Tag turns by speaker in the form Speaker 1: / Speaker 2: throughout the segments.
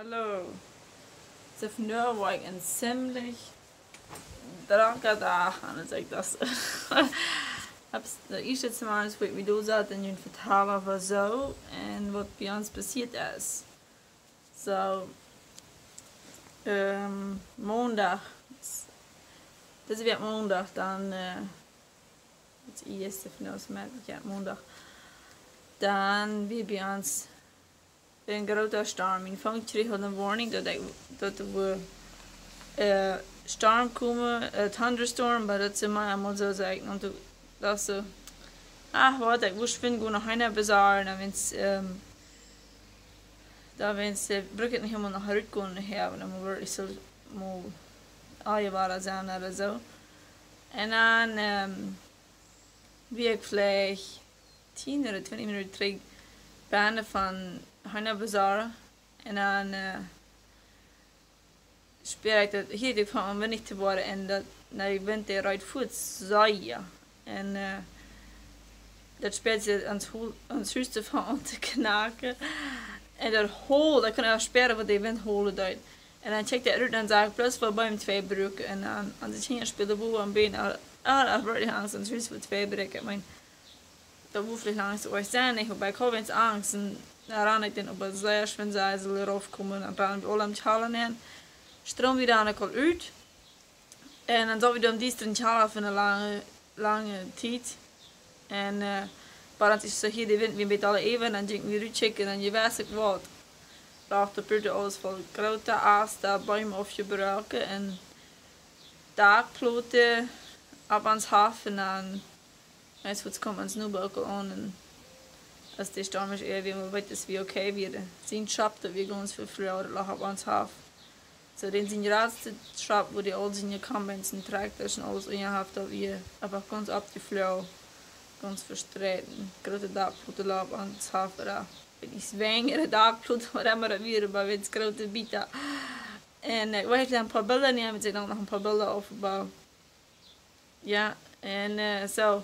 Speaker 1: Hallo. Ze vandaag was ik een ziemlich dranke dag aan het ik dat. De eerste Mal, als ik video zat en jullie vertellen was zo en wat bij ons passiert is. Zo, um, maandag, das wird maandag dan, uh, eerste van ons met, ja, maandag. Dan wie bij ons een grote storm. In van kreeg een warning dat, ik, dat storm komen, een thunderstorm, maar dat ze mij allemaal zo zeggen. En toen dacht ze, ah, wat, ik wist vind gewoon nog een bazaar en wens, um, da wens, bruk het niet helemaal naar uit kunnen hebben, dan moet ik zo, moet, al je waren zijn naar zo. En dan, um, wie ik vleeg, 10 of 20 minuten terug, banen van Hanna Bazaar. En dan uh, speel ik dat hier ik van ben ik te worden en dat nou ik ben de right foot zei je. En uh, dat speelt ze aan het huis van om te knaken. En dat hol, dat kan je spelen wat die wind holen uit. En dan check ik uit en zag ik plus wel bij hem twee broeken. En dan aan de tien spelen boel aan been. Ah, dat wordt hangs aan het huis voor dat hoeft niet langs te zijn. Ik heb bij COVID angst. En daaraan ik den op het zeer wenn zij ze erop komen en dan we allemaal halen en stroom weer aan al uit. En dan zou we dan die string halen van een lange, lange tijd. En uh, maar het is zo hier de wind weer met alle even en dan denk we weer checken en je weet ik wat. Braucht de buurt alles van grote aas, daar bomen of je gebruiken en daakploten op ons haven en meest wat komt ons nu ook aan en als die storm is eer, wir weit es wie okay wieder. Sin Shop, da wir uns für früher oder lach ab ans Haf. So den sin raste Shop, wo die old sin comments und Traktor und alles in haft da wir aber ganz ab die Flow ganz verstreten. Grote da putte lab ans Haf da. Wenn ich svänger da plut var det bara vi bara vet grote bita. En ik weet een paar billen nemen, ik nog een paar billen over. Ja, en uh, zo.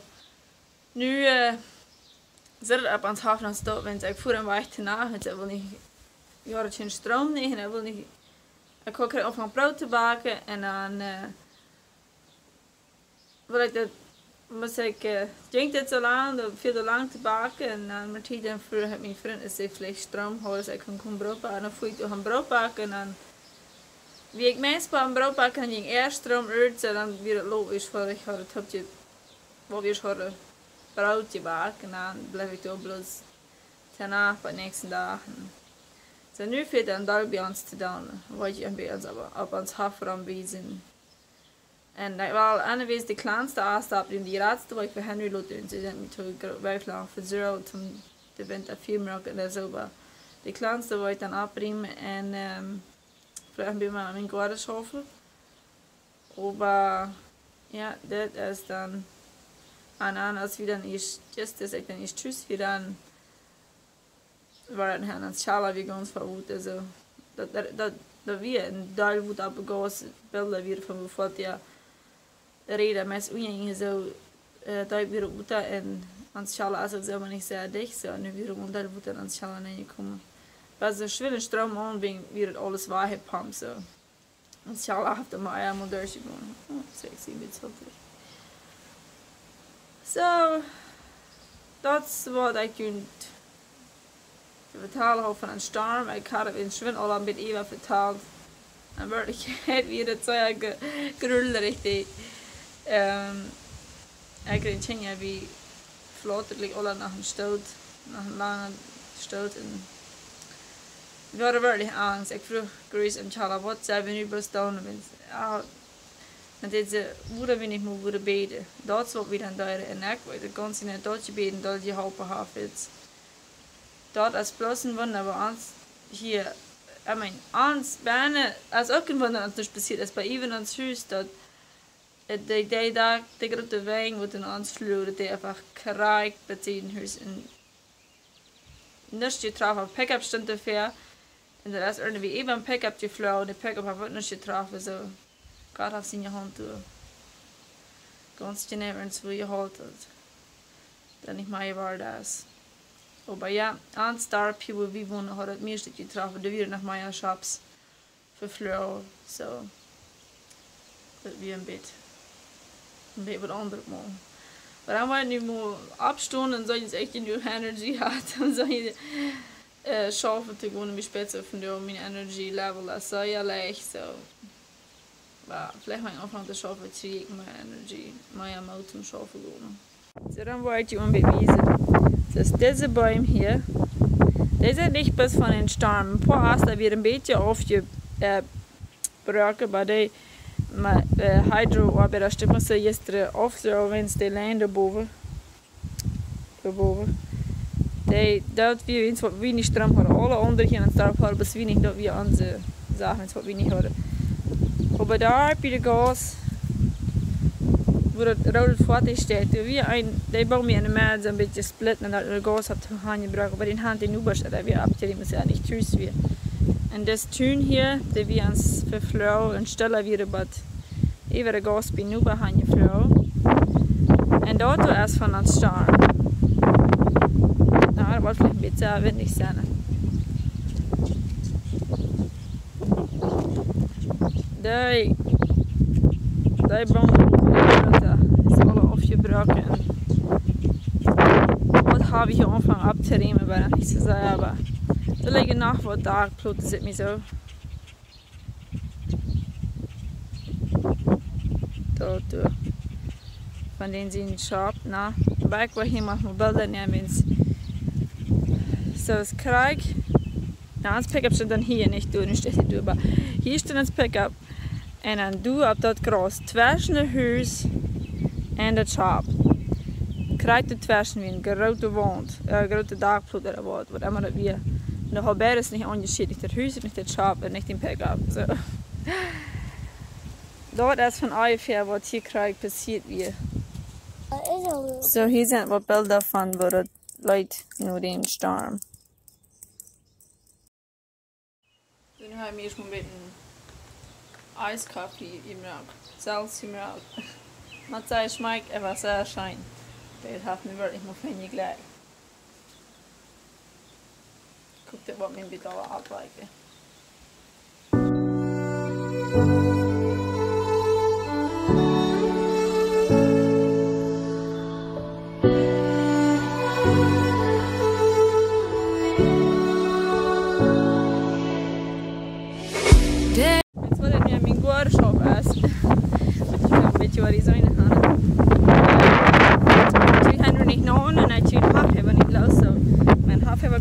Speaker 1: Nu uh, zit op ans hafen stop wenn ik voer weg te na het wil niet het geen stroom niet en wil niet ik kook er op een brood te baken en dan uh, wil ik dat moet ik uh, denk dit zo lang dat veel te lang te baken en dan met die dan heb mijn vriend is vlees stroom hoor ik kan komen brood baken en dan voel ik door een brood baken en dan wie ik meestal een brood baken en je eerst stroom uit dan weer het logisch voor ik had het heb je wat weer horen broodje bakken en dan blijf ik ook bloos daarna op de nächsten dagen. So nu fehlt dann da bei uns zu tun, wollte ich ein bisschen aber auf uns Hafer anbieten. Und das war angewiesen die kleinste Ausgabe, in die Ratste, wo ich für Henry Luther und sie sind mit wirklich lang für Zero zum der Winter viel mehr oder so, aber die kleinste wollte ich dann abbringen und ähm, vielleicht bin ich mal in Garten schaffen. Aber ja, das ist dann en als vi dan is just as ik dan is tjus vi dan var den här hans chala vi gångs för ut alltså dat dat dat dat vi vart upp gås bilder vi från vad jag reda mest ungen så där vi ut en hans chala alltså så man inte säger dig så nu vi runt där vart hans chala när jag kommer was der schwillen Strom an bin wird alles wahrheit so. Und chala der mal einmal durchgegangen. Oh, sexy mit so So, dat wat ik kunt vertalen over een storm. Ik had het in Schwinn al met Eva verteld. En werkelijkheid wie dat zo gerullen richtig. Um, ik kreeg een ja wie vlotterlijk al nach een stoot. Nach een lange stoot. En we werkelijk angst. Ik vroeg Grace en Charla, wat zijn we nu bestaan? En deze woede wil ik me woede beden. Dat wat we dan daar in ek, weil de ganz in Deutsche beten, dat je helpen heeft. Dat als bloß ein Wunder, aber uns hier, ich meine, uns Berne, als auch ein Wunder, uns nicht passiert ist, bei even uns Hüs, dat die, die Tag, die grote Wein, wo den uns floh, die einfach kreigt, beziehen Hüs in nicht getroffen, auf Pickup stand dafür, und das ist irgendwie eben ein Pickup geflohen, und die Pickup hat nicht getroffen, so. Hat sin hand toe. Ganz wil je haltet. Dan ik mij waar das. Aber ja, aan star wie wonen har het meeste getroffen. De weer nog mijn shops vervlogen. Zo. Dat weer een beetje. Een beetje wat ander man. Maar dan wordt nu meer opstaan en zou je echt een nieuwe energie had. Dan zou je uh, schaffen te gaan en bespetzen van de mijn energy level. Dat is ja leicht zo. Maar vielleicht mein Anfang der Schafe ziehe ich meine Energie, meine Mut zum Schafen gehen. So, dann wollte ich unbewiesen. Das ist diese Bäume hier. Die sind nicht bis von den Storm. Ein paar Aster wird ein bisschen aufgebrochen, aber die äh, Hydroarbeiter stimmen sie jetzt so wenn es die Länder boven. Boven. Die, dat wir uns wenig Strom haben. Alle anderen hier in Starp haben bis wenig, dat wir andere Sachen wenig haben. Aber bei der Gas wo dat rood fertig steht. Wie ein, bauen mir eine Mädel so ein bisschen splitten und das Gas hat angebracht, aber den Hand in Überstadt, da wir abzählen, muss ja nicht tschüss wir. Und das Tun hier, die wir uns für Frau und Stelle wieder bad, über das Gas bin über Hanje Frau. Und dort erst von uns Star. Na, war vielleicht ein bisschen windig sein. Die, die bauen afgebroken. Wat habe ich anfangen abzunehmen, weil nicht so sehr, aber da liegen nach wat daar plotten zit mir so. Dort durch. Von denen sind scharf, na. Back war hier mal Bilder nehmen. So das Krieg. Ja, das Pickup steht dann hier nicht durch, nicht steht hier aber hier steht das Pickup. Und dann du ab dort Gras zwischen der Hüs en dat schap. Krijgt het wie een grote een uh, grote dagvloed oder wat, wat immer das wir. Und der Haber ist nicht unterschiedlich, der Hüse, nicht der Schaf und nicht den Pickup. So. Dort ist von ungefähr, was hier gerade passiert wird. So, hier sind wir Bilder von, wo das Leute nur den Sturm. Dann haben wir schon mit einem Eiskaffee im Rauch, Salz im Rauch. Maar zij smaakt er was sehr schön. Das hat mir wirklich noch wenig gleich. Guck dir, was mir bitte abweichen.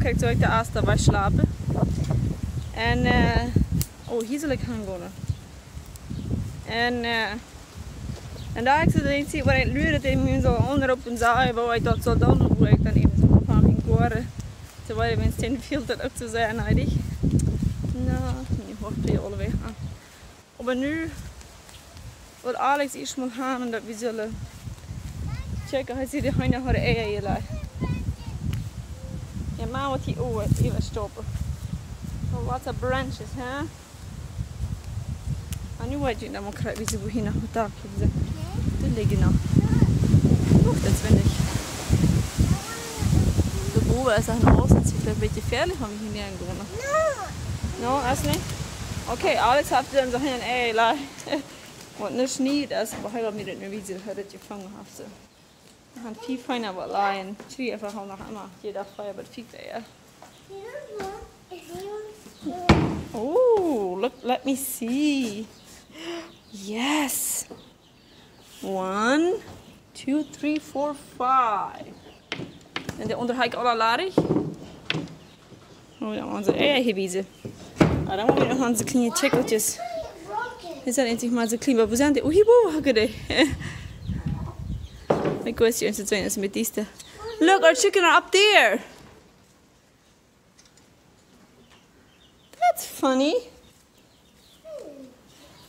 Speaker 1: Kijk zo ik de aas waar slapen. En, uh, oh, hier zal ik gaan gaan. En, uh, en daar ik zo dan zie waar ik luurde tegen zo onderop en zaai, waar ik dat zo dan, hoe ik dan even zo van mijn goren. Terwijl ik mensen veel dat ook zo zijn, eigenlijk. Nou, nu hoort je alle weg aan. Maar nu wil Alex eerst mal gaan en dat we zullen checken, hij ziet de heine haar eieren. Ja, maar wat die oor even stoppen. Oh, wat een branches, hè? En nu weet je dat we krijgen ze hier naar het dak. Die liggen nog. Oeh, dat vind ik. De boven is een huis, het ziet er een beetje gefährlich, haben wir hier angewonnen. No. No, erst nicht? Okay, alles habt ihr dann so hin, ey, lei. Und nicht nie, das behalten wir nicht mehr, wie sie das gefangen haben. Han viel feiner aber allein. Ich will einfach auch noch einmal jeder frei, aber viel der. Oh, look, let me see. Yes. One, two, three, four, five. En de onderhijk allerlarig. Oh, dan onze eiergebieden. Ah, dan moeten we nog onze kleine chickeltjes. Is dat endlich mal so klein? Aber wo sind die? Oh, hier, wo, My questions is when Smitista. Look, our chicken are up there. That's funny.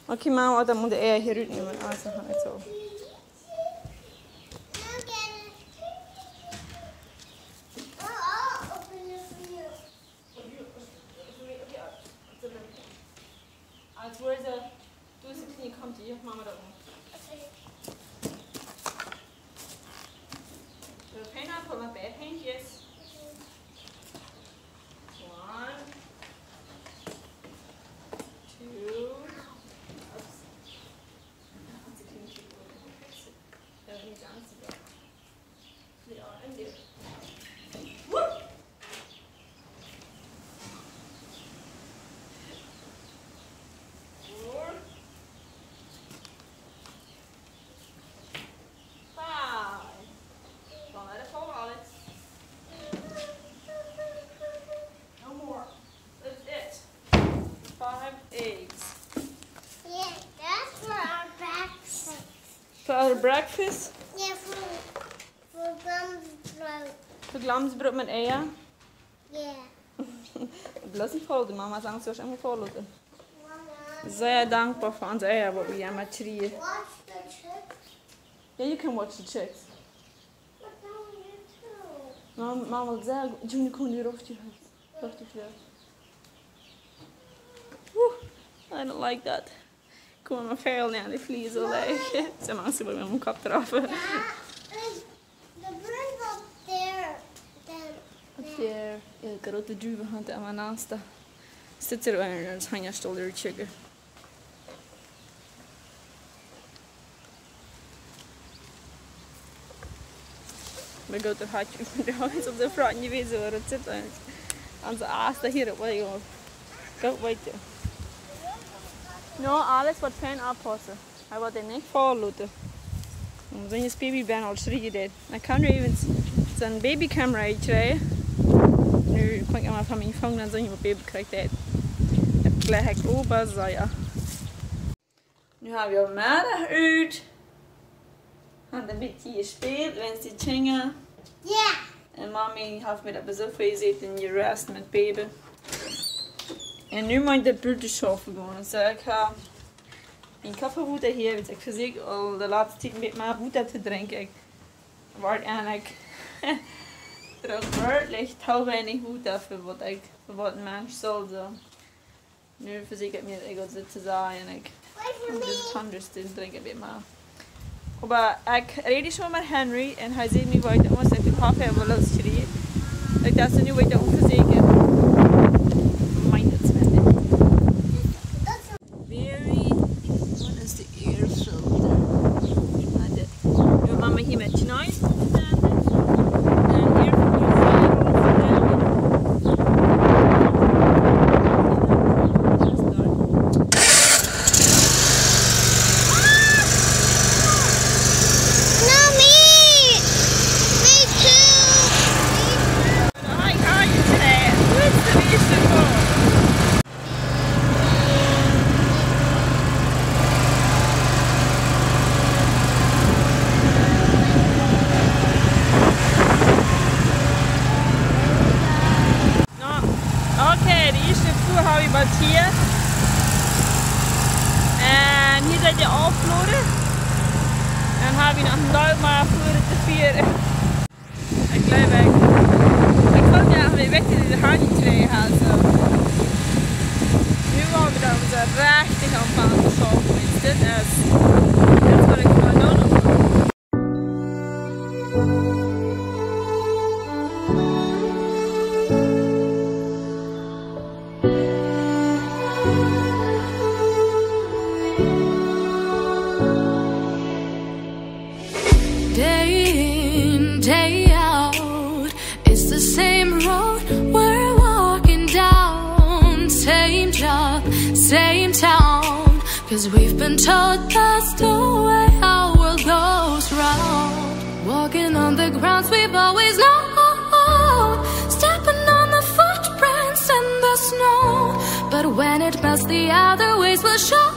Speaker 1: Okay, Mama, dan moet de ei hier uitnemen. Ah, zo gaat het zo. Als where the, du is een knie komt hier,
Speaker 2: Հովաբերհ ենք, ես our breakfast. Yeah, for, Gum's throat.
Speaker 1: Für glamsbröd med.
Speaker 2: Yeah.
Speaker 1: Lass ich voll, Mama sagt, du hast immer.
Speaker 2: Mama,
Speaker 1: Sehr dankbar für unsere Eier, die wir immer
Speaker 2: watch the chicks.
Speaker 1: Yeah, you can watch the chicks.
Speaker 2: But no, you too.
Speaker 1: Mama, Mama sehr gut. Juni, komm, die ruft dich. Ruft dich. I don't like that. Kom maar veel naar de vlies al leeg. Ze maken ze met mijn kop eraf.
Speaker 2: That is the bird up there. Then,
Speaker 1: Der il grote druven had aan mijn naast. Zit er weer en hang je stol er chugger. We go to hatch. We go op de front. Je weet zo waar het zit. En ze aas dat hier op. Wat je Go wait there. No, alles wordt fijn oppassen. Hij wordt er niet vol laten. Zijn je baby ben al schreeuwen dit. Dan kan er even zijn babycamera uitrijden. Nu kan ik maar van mijn phone dan zijn je baby krijgt dit. Het gelijk open zo ja. Nu hebben we middag uit. En een beetje gespeeld, wens die chingen.
Speaker 2: yeah.
Speaker 1: En mami heeft me dat bezoek gezeten in je rest met baby. En nu moet ik de buurt schaffen gaan. Dus ik ga een koffiewater hier, want ik verzeker al de laatste tijd beetje meer water te drinken. Ik word eigenlijk terug werkelijk heel weinig water voor wat ik voor wat een mens zal zo. Nu verzeker ik me dat ik al zit te zijn en ik moet dus anders te drinken beetje meer. Maar ik rede schon met Henry en hij zei me weiter was ik de koffie willen schreeuwen. Ik dacht nu weiter onverzekerd. Dan zo rechtig aan van de school.
Speaker 3: Cause we've been told that's the way our world goes round. Walking on the grounds we've always known. Stepping on the footprints in the snow. But when it melts, the other ways will show.